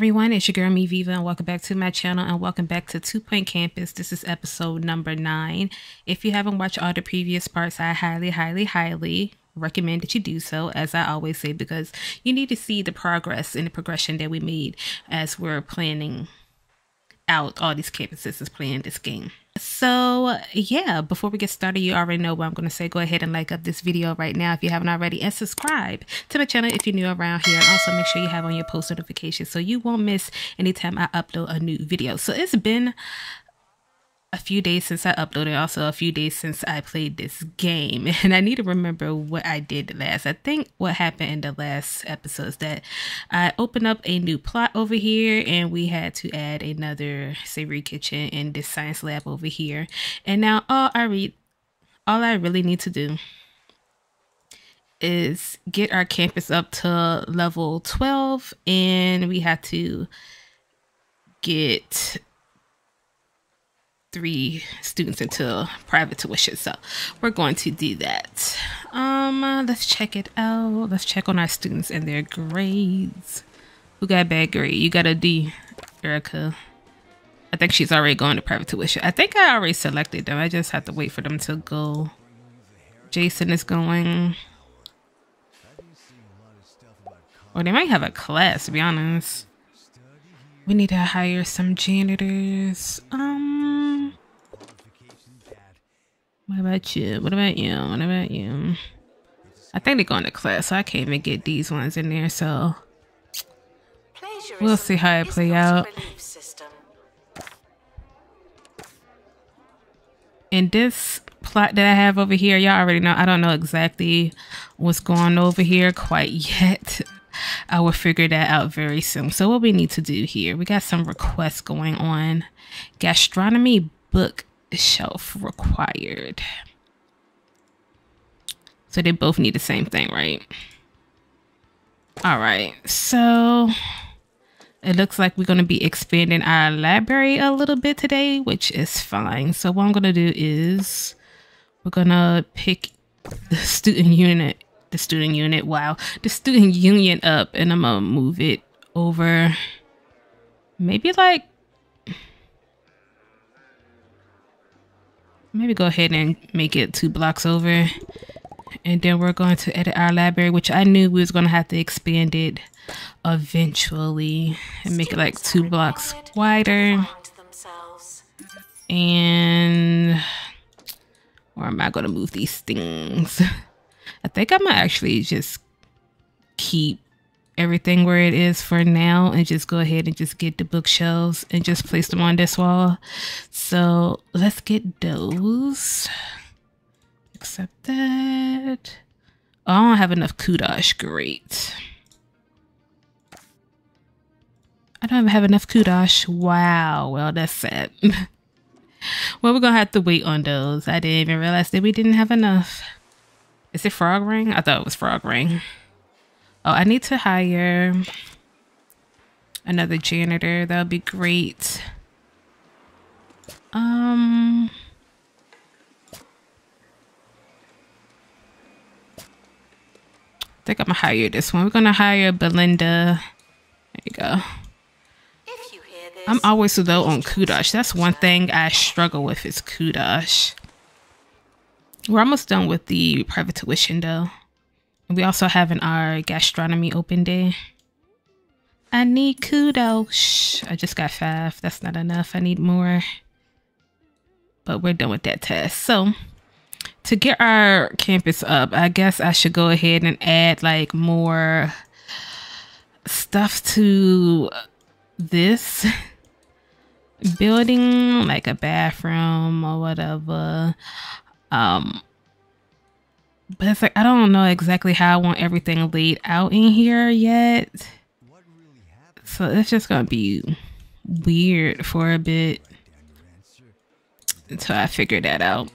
everyone, it's your girl xViva and welcome back to my channel and welcome back to Two Point Campus. This is episode number nine. If you haven't watched all the previous parts, I highly, highly, highly recommend that you do so, as I always say, because you need to see the progress and the progression that we made as we're planning out all these campuses is playing this game. So yeah, before we get started, you already know what I'm going to say. Go ahead and like up this video right now if you haven't already and subscribe to my channel if you're new around here. And also make sure you have on your post notifications so you won't miss anytime I upload a new video. So it's been a few days since I uploaded, also a few days since I played this game, and I need to remember what I did last. I think what happened in the last episode is that I opened up a new plot over here, and we had to add another savory kitchen in this science lab over here. And now all I read, all I really need to do is get our campus up to level 12, and we have to get three students into private tuition. So we're going to do that. Um, uh, let's check it out. Let's check on our students and their grades. Who got bad grade? You got a D, Erica. I think she's already going to private tuition. I think I already selected them. I just have to wait for them to go. Jason is going. Or they might have a class, to be honest. We need to hire some janitors. Um, what about you? What about you? What about you? I think they're going to class, so I can't even get these ones in there. So we'll see how it play out. In this plot that I have over here, y'all already know. I don't know exactly what's going over here quite yet. I will figure that out very soon. So what we need to do here, we got some requests going on. Gastronomy book shelf required. So they both need the same thing, right? All right, so it looks like we're to be expanding our library a little bit today, which is fine. So what I'm to do is we're to pick the student unit the student unit. Wow. The student union up and I'm gonna move it over maybe like maybe go ahead and make it two blocks over. And then we're going to edit our library which I knew we was going to have to expand it eventually and make it like two blocks wider. And or am I going to move these things? I think I might actually just keep everything where it is for now and just go ahead and just get the bookshelves and just place them on this wall. So let's get those. Accept that. Oh, I don't have enough kudosh. Great. I don't have enough kudosh. Wow. Well, that's sad. well, we're going to have to wait on those. I didn't even realize that we didn't have enough. Is it Frog Ring? I thought it was Frog Ring. Oh, I need to hire another janitor. That would be great. Um... I think I'm gonna hire this one. We're gonna hire Belinda. There you go. I'm always low on Kudosh. That's one thing I struggle with is Kudosh. We're almost done with the private tuition though. We also have an our gastronomy open day. I need kudos. I just got five. That's not enough. I need more. But we're done with that test. So to get our campus up, I guess I should go ahead and add like more stuff to this building, like a bathroom or whatever. Um, but it's like I don't know exactly how I want everything laid out in here yet. So it's just gonna be weird for a bit until I figure that out.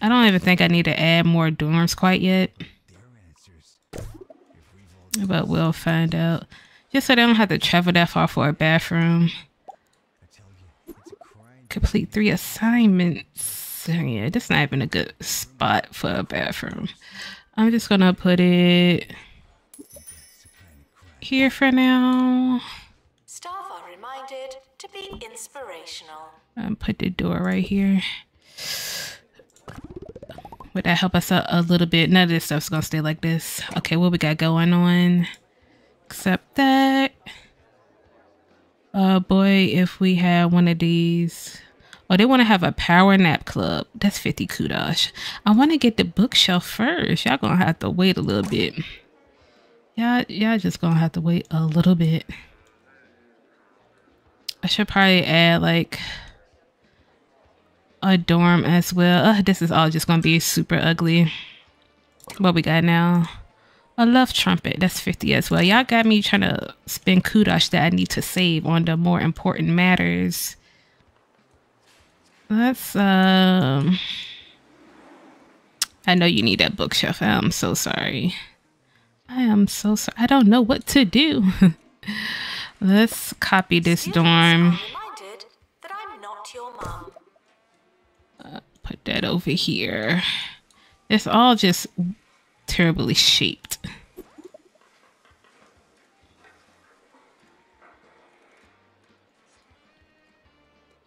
I don't even think I need to add more dorms quite yet. But we'll find out. Just so they don't have to travel that far for a bathroom complete three assignments. Yeah, that's not even a good spot for a bathroom. I'm just gonna put it here for now. Staff are reminded to be inspirational. And put the door right here. Would that help us out a little bit? None of this stuff's gonna stay like this. Okay, what we got going on? Except that. Oh boy, if we had one of these. Oh, they want to have a power nap club. That's 50 kudos. I want to get the bookshelf first. Y'all gonna have to wait a little bit. Y'all, y'all just gonna have to wait a little bit. I should probably add like a dorm as well. Uh, this is all just gonna be super ugly. What we got now? A love trumpet. That's 50 as well. Y'all got me trying to spend kudos that I need to save on the more important matters. Let's um I know you need that bookshelf. I'm so sorry. I am so sorry. I don't know what to do. Let's copy this dorm. Uh, put that over here. It's all just terribly shaped.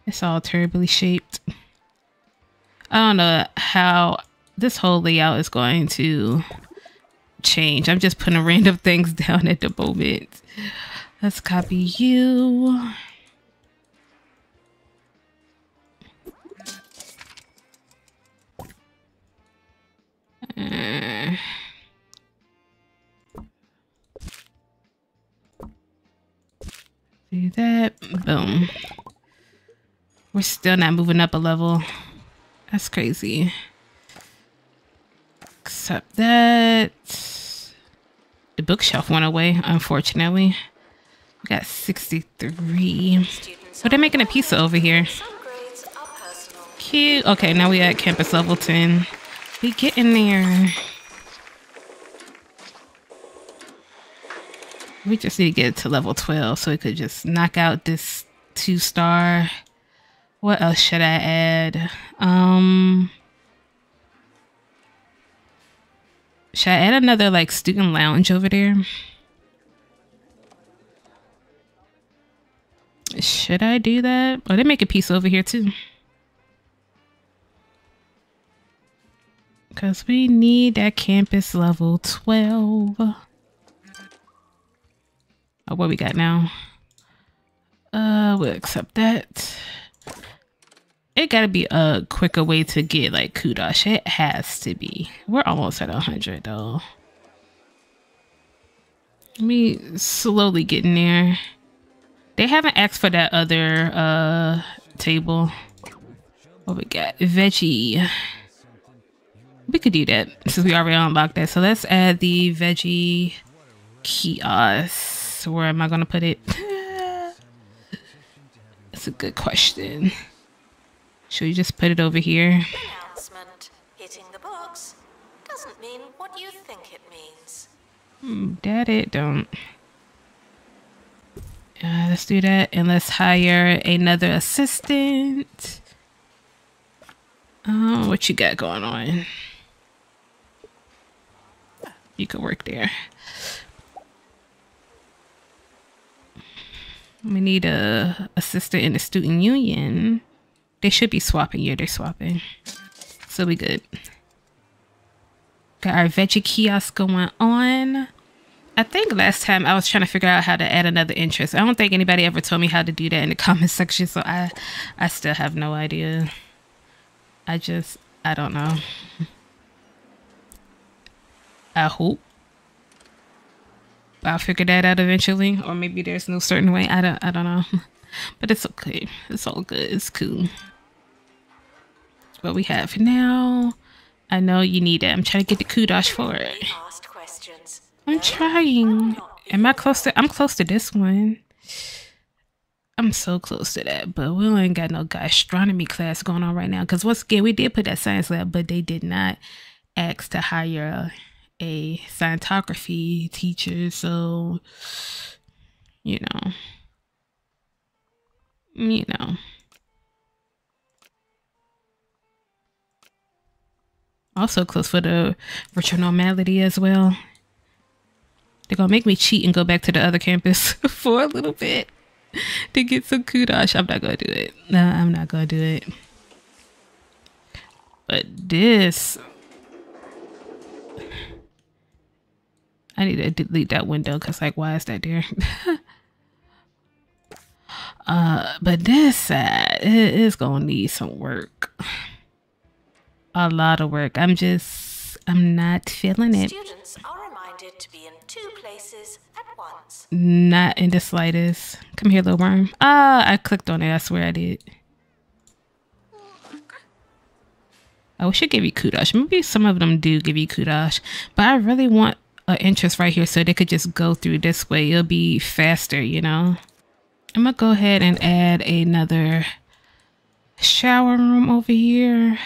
It's all terribly shaped. I don't know how this whole layout is going to change. I'm just putting random things down at the moment. Let's copy you. Uh, do that. Boom. We're still not moving up a level. That's crazy. Except that the bookshelf went away, unfortunately. We got 63. But they're making a pizza over here. Cute. Okay, now we at campus level 10. We get in there. We just need to get to level 12 so we could just knock out this two star. What else should I add? Um, should I add another like student lounge over there? Should I do that? Oh, they make a piece over here too. Because we need that campus level 12. Oh, what we got now? Uh, we'll accept that it gotta be a quicker way to get like kudos. It has to be. We're almost at a hundred though. Let me slowly getting there. They haven't asked for that other uh table. What we got? Veggie. We could do that since we already unlocked that. So let's add the veggie kiosk. Where am I gonna put it? That's a good question. Should we just put it over here? Announcement. Hitting the doesn't mean what you think it means. Hmm, that it don't. Uh, let's do that and let's hire another assistant. Oh, what you got going on? You could work there. We need a assistant in the student union. They should be swapping. Yeah, they're swapping. So we good. Got our veggie kiosk going on. I think last time I was trying to figure out how to add another interest. I don't think anybody ever told me how to do that in the comment section, so I I still have no idea. I just I don't know. I hope I'll figure that out eventually, or maybe there's no certain way. I don't I don't know, but it's okay. It's all good. It's cool what we have now. I know you need it. I'm trying to get the kudos for it. I'm trying. Am I close to? I'm close to this one. I'm so close to that, but we ain't got no gastronomy class going on right now. Because once again, we did put that science lab, but they did not ask to hire a scientography teacher. So, you know, you know. Also close for the virtual normality as well. They're gonna make me cheat and go back to the other campus for a little bit to get some kudosh. I'm not gonna do it. No, I'm not gonna do it. But this I need to delete that window because like why is that there? uh but this side it is gonna need some work. A lot of work. I'm just I'm not feeling it. Students are reminded to be in two places at once. Not in the slightest. Come here, little worm. Ah, I clicked on it. I swear I did. I wish it give you kudosh. Maybe some of them do give you kudosh, but I really want an interest right here so they could just go through this way. It'll be faster, you know? I'm gonna go ahead and add another shower room over here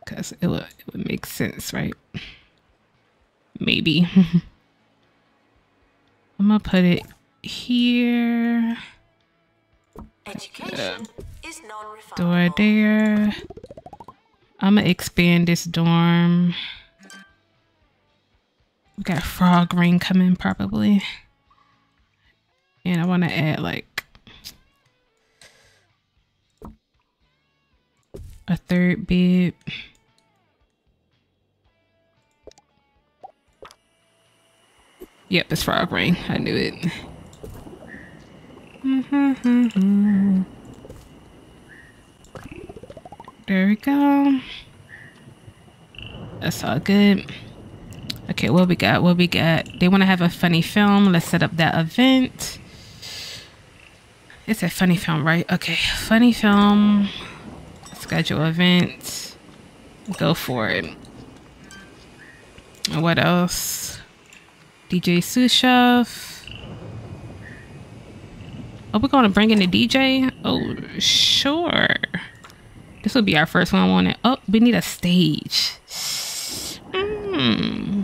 because it would, it would make sense, right? Maybe. I'm gonna put it here. Education is. Door there. I'm gonna expand this dorm. We got frog ring coming probably. And I want to add like a third bed. Yep, it's frog ring. I knew it. Mm-hmm. There we go. That's all good. Okay, what we got? What we got? They want to have a funny film. Let's set up that event. It's a funny film, right? Okay, funny film. Schedule event. Go for it. What else? DJ Sue Chef. Oh, we're gonna bring in a DJ? Oh, sure. This will be our first one. On it. Oh, we need a stage. Hmm.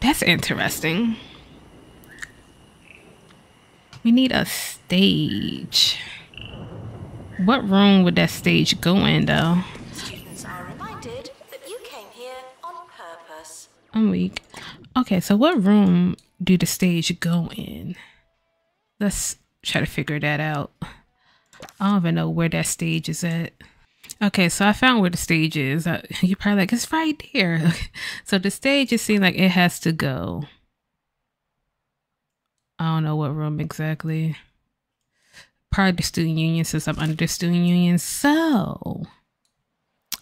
That's interesting. We need a stage. What room would that stage go in, though? Students are reminded that you came here on purpose. I'm weak. Okay, so what room do the stage go in? Let's try to figure that out. I don't even know where that stage is at. Okay, so I found where the stage is. Uh, you're probably like, it's right there. so the stage just seems like it has to go. Don't know what room exactly. Probably the student union since I'm under the student union. So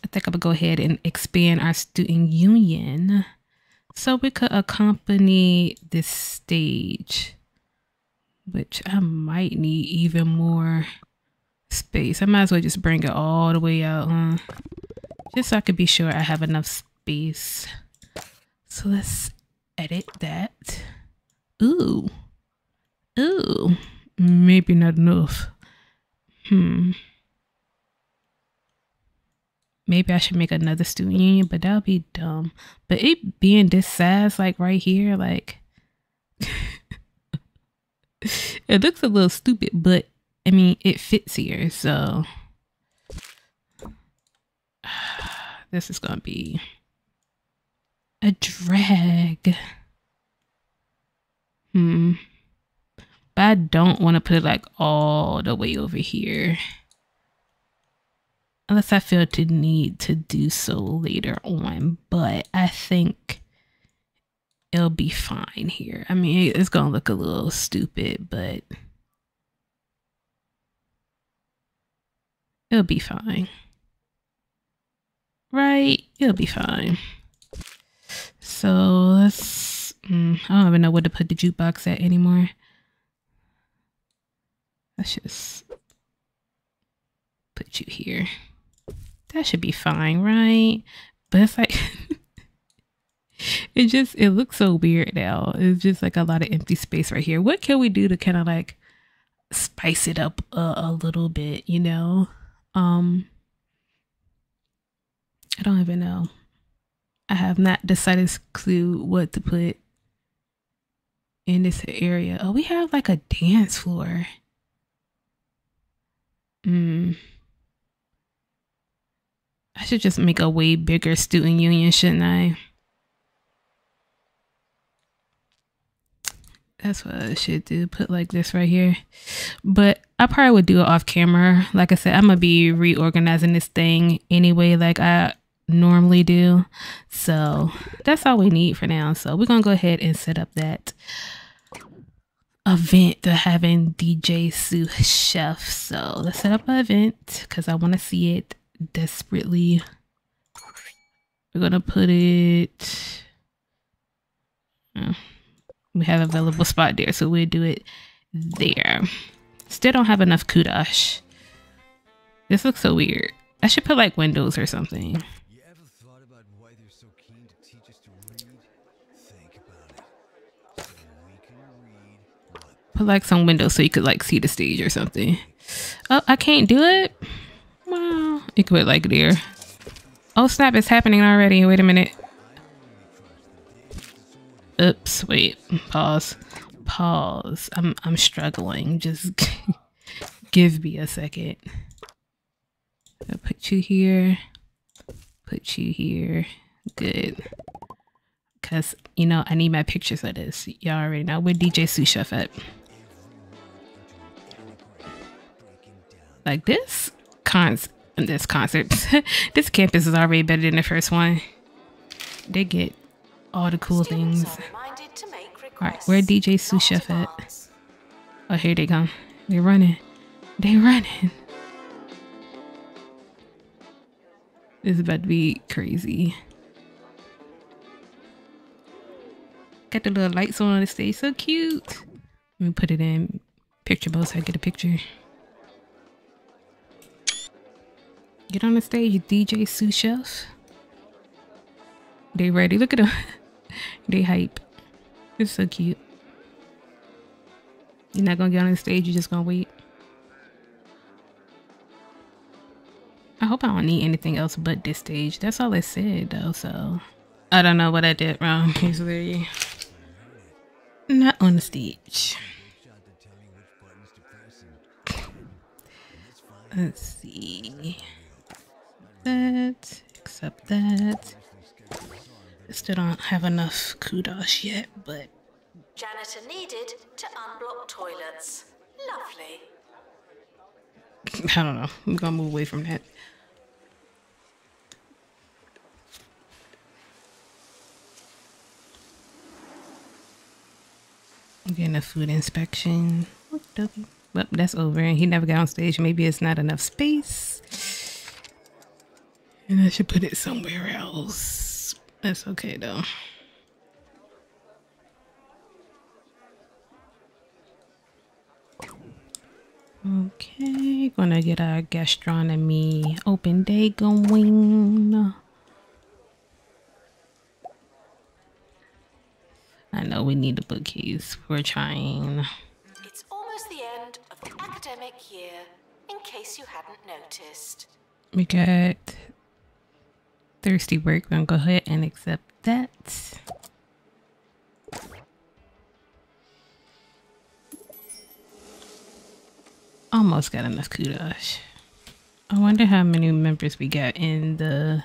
I think I'm gonna go ahead and expand our student union so we could accompany this stage, which I might need even more space. I might as well just bring it all the way out, huh? Just so I could be sure I have enough space. So let's edit that. Ooh. Ooh. Maybe not enough. Hmm. Maybe I should make another student union, but that would be dumb. But it being this size, like right here, like it looks a little stupid, but I mean it fits here, so this is gonna be a drag. Hmm. But I don't want to put it like all the way over here unless I feel to need to do so later on. But I think it'll be fine here. I mean, it's gonna look a little stupid, but it'll be fine. Right? It'll be fine. So let's. Mm, I don't even know where to put the jukebox at anymore. Let's just put you here. That should be fine, right? But it's like it just it looks so weird now. It's just like a lot of empty space right here. What can we do to kind of like spice it up a, a little bit, you know? Um I don't even know. I have not decided clue what to put in this area. Oh, we have like a dance floor. Mm. I should just make a way bigger student union, shouldn't I? That's what I should do. Put like this right here. But I probably would do it off camera. Like I said, I'm going to be reorganizing this thing anyway, like I normally do. So that's all we need for now. So we're going to go ahead and set up that event to having DJ Sue Chef. So let's set up an event because I want to see it desperately. We're gonna put it. Oh, we have available spot there, so we'll do it there. Still don't have enough kudosh. This looks so weird. I should put like windows or something. Put like some windows so you could like see the stage or something. Oh, I can't do it? Well, you could put like there. Oh snap, it's happening already. Wait a minute. Oops, wait, pause. Pause. I'm I'm struggling. Just give me a second. I'll put you here. Put you here. Good. Cause you know I need my pictures of this. Y'all already know where DJ Sue Chef at. Like this cons this concert. this campus is already better than the first one. They get all the cool things. Alright, where DJ Sue Chef at? Oh, here they come. They're running. They running. This is about to be crazy. Got the little lights on the stage. So cute. Let me put it in picture mode so I get a picture. Get on the stage, DJ Sue Chef. They ready. Look at them. they hype. It's so cute. You're not gonna get on the stage, you're just gonna wait. I hope I don't need anything else but this stage. That's all it said though, so I don't know what I did wrong. He's very not on the stage. Let's see that, accept that. Still don't have enough kudosh yet, but. Janitor needed to unblock toilets. Lovely. I don't know. I'm gonna move away from that. getting a food inspection. Well, that's over. And he never got on stage. Maybe it's not enough space. And I should put it somewhere else. That's okay though. Okay, gonna get our gastronomy open day going. I know we need a bookcase. We're trying. It's almost the end of the academic year, in case you hadn't noticed. We got thirsty work. We're gonna go ahead and accept that. Almost got enough kudosh. I wonder how many members we got in the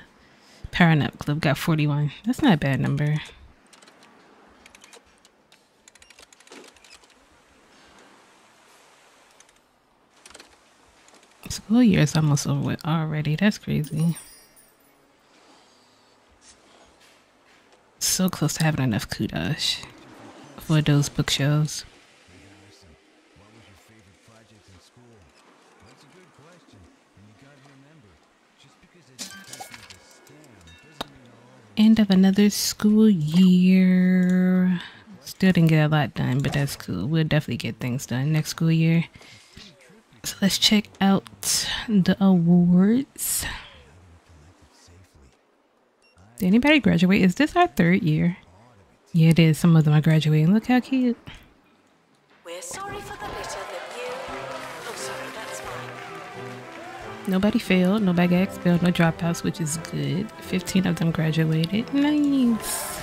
Power Nap Club. Got 41. That's not a bad number. School year is almost over with already. That's crazy. So close to having enough kudosh for those bookshelves. End of another school year. Still didn't get a lot done, but that's cool. We'll definitely get things done next school year. So let's check out the awards. Did anybody graduate? Is this our third year? Yeah, it is. Some of them are graduating. Look how cute. We're sorry for the litter that you. Oh, sorry, that's mine. Nobody failed. Nobody got expelled. No dropouts, which is good. 15 of them graduated. Nice.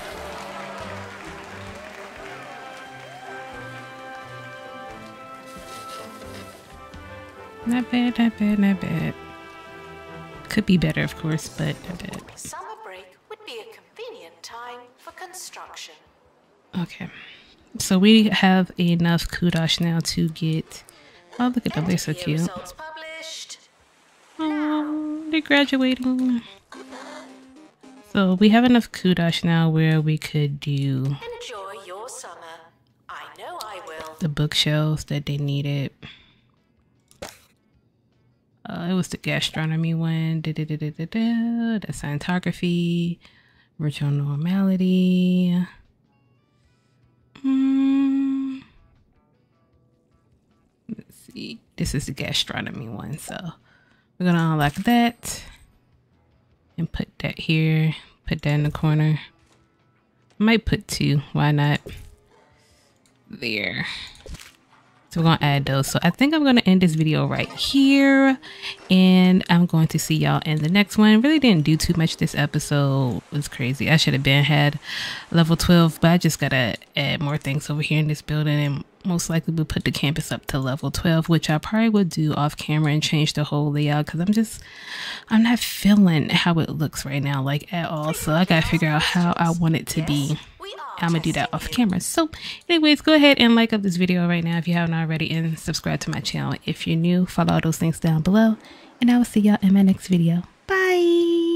Not bad, not bad, not bad. Could be better, of course, but not bad. Summer break would be a convenient time for construction. Okay. So we have enough kudos now to get. Oh, look at them. They're so cute. Published. Oh, they're graduating. So we have enough kudos now where we could do Enjoy your summer. I know I will. the bookshelves that they needed. Uh, it was the gastronomy one, da, da, da, da, da, da, the scientography, virtual normality. Mm. Let's see. This is the gastronomy one, so we're gonna unlock that and put that here. Put that in the corner. Might put two. Why not? there. So we're gonna add those. So I think I'm gonna end this video right here, and I'm going to see y'all in the next one. Really didn't do too much this episode. It was crazy. I should have been had level 12, but I just gotta add more things over here in this building, and most likely we'll put the campus up to level 12, which I probably would do off camera and change the whole layout because I'm just I'm not feeling how it looks right now, like at all. So I gotta figure out how I want it to be. I'm gonna do that off camera. So, anyways, go ahead and like up this video right now if you haven't already, and subscribe to my channel if you're new. Follow all those links down below, and I will see y'all in my next video. Bye.